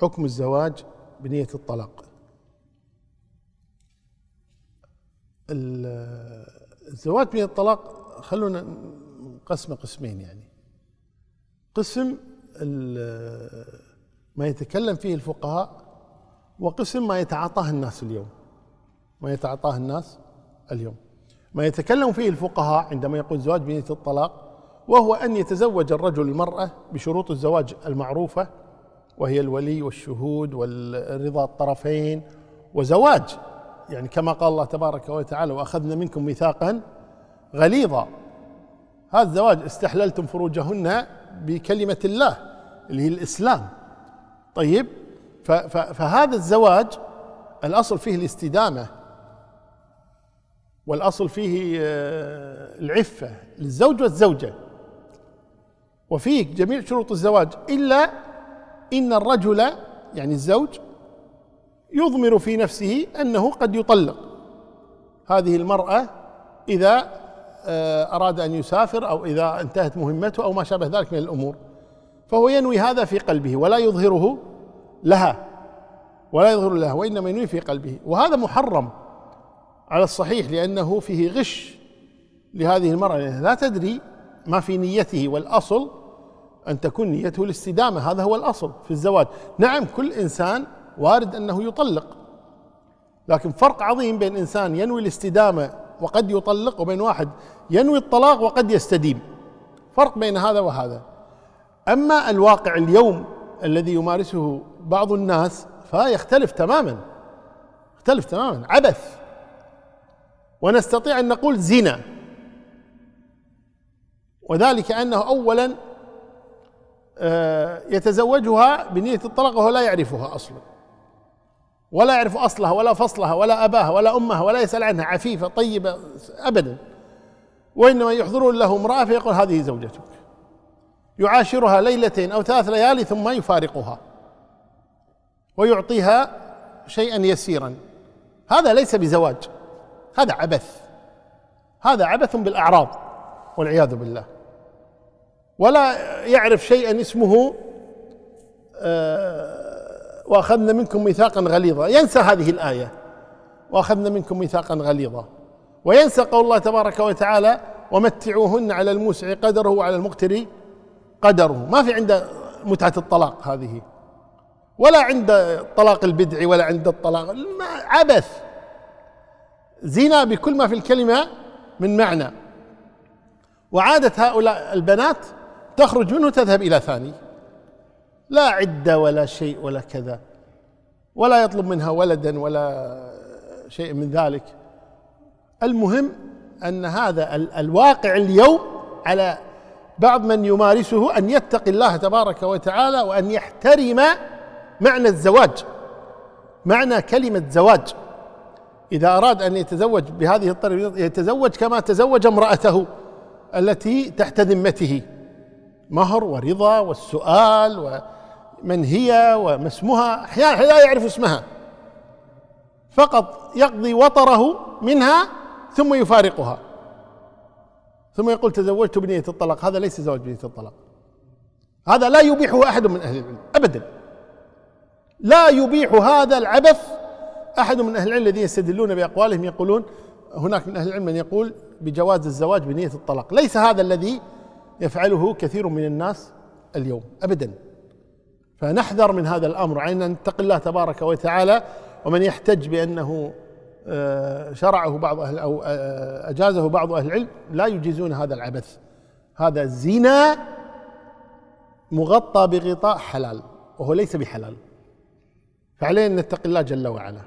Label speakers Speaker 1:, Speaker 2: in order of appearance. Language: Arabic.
Speaker 1: حكم الزواج بنية الطلاق. الزواج بنية الطلاق خلونا نقسمه قسمين يعني. قسم ما يتكلم فيه الفقهاء وقسم ما يتعاطاه الناس اليوم. ما يتعاطاه الناس اليوم. ما يتكلم فيه الفقهاء عندما يقول زواج بنية الطلاق وهو أن يتزوج الرجل المرأة بشروط الزواج المعروفة وهي الولي والشهود والرضا الطرفين وزواج. يعني كما قال الله تبارك وتعالى وأخذنا منكم ميثاقا غليظا. هذا الزواج استحللتم فروجهن بكلمة الله اللي هي الإسلام. طيب فهذا الزواج الأصل فيه الاستدامة والأصل فيه آه، العفة للزوج والزوجة. وفيه جميع شروط الزواج إلا إن الرجل يعني الزوج يضمر في نفسه أنه قد يطلق. هذه المرأة إذا آه، أراد أن يسافر أو إذا انتهت مهمته أو ما شابه ذلك من الأمور. فهو ينوي هذا في قلبه ولا يظهره لها. ولا يظهر لها وإنما ينوي في قلبه. وهذا محرم على الصحيح لأنه فيه غش لهذه المرأة. لا تدري ما في نيته والأصل أن تكون نيته الاستدامة هذا هو الأصل في الزواج. نعم كل إنسان وارد أنه يطلق لكن فرق عظيم بين إنسان ينوي الاستدامة وقد يطلق وبين واحد ينوي الطلاق وقد يستديم. فرق بين هذا وهذا. أما الواقع اليوم الذي يمارسه بعض الناس فيختلف تماما يختلف تماما. عبث. ونستطيع أن نقول زنا. وذلك أنه اولا آه، يتزوجها بنية الطلاق وهو لا يعرفها أصلا. ولا يعرف أصلها ولا فصلها ولا أباها ولا أمها ولا يسأل عنها عفيفة طيبة ابدا. وإنما يحضرون له امرأة فيقول هذه زوجتك. يعاشرها ليلتين أو ثلاث ليالي ثم يفارقها. ويعطيها شيئا يسيرا. هذا ليس بزواج هذا عبث. هذا عبث بالأعراض والعياذ بالله. ولا يعرف شيئا اسمه آه وأخذنا منكم ميثاقا غليظا. ينسى هذه الآية. وأخذنا منكم ميثاقا غليظا. وينسى قول الله تبارك وتعالى ومتعوهن على الموسع قدره وعلى المقتر قدره. ما في عنده متعة الطلاق هذه. ولا عند طلاق البدع ولا عند الطلاق. عبث. زنا بكل ما في الكلمة من معنى. وعاده هؤلاء البنات تخرج منه تذهب إلى ثاني. لا عدة ولا شيء ولا كذا. ولا يطلب منها ولدا ولا شيء من ذلك. المهم أن هذا الواقع اليوم على بعض من يمارسه أن يتقي الله تبارك وتعالى وأن يحترم معنى الزواج معنى كلمة زواج. إذا أراد أن يتزوج بهذه الطريقة يتزوج كما تزوج امرأته التي تحت ذمته. مهر ورضا والسؤال و من هي وما اسمها أحيانا لا يعرف اسمها. فقط يقضي وطره منها ثم يفارقها. ثم يقول تزوجت بنية الطلاق هذا ليس زواج بنية الطلاق. هذا لا يبيحه أحد من أهل العلم أبدا. لا يبيح هذا العبث أحد من أهل العلم الذين يستدلون بأقوالهم يقولون هناك من أهل العلم من يقول بجواز الزواج بنية الطلاق. ليس هذا الذي يفعله كثير من الناس اليوم أبدا. فنحذر من هذا الأمر علينا نتقي الله تبارك وتعالى. ومن يحتج بأنه آه، شرعه بعض أهل أو آه، أجازه بعض أهل العلم لا يجيزون هذا العبث. هذا زنا مغطى بغطاء حلال وهو ليس بحلال. فعلينا نتقي الله جل وعلا.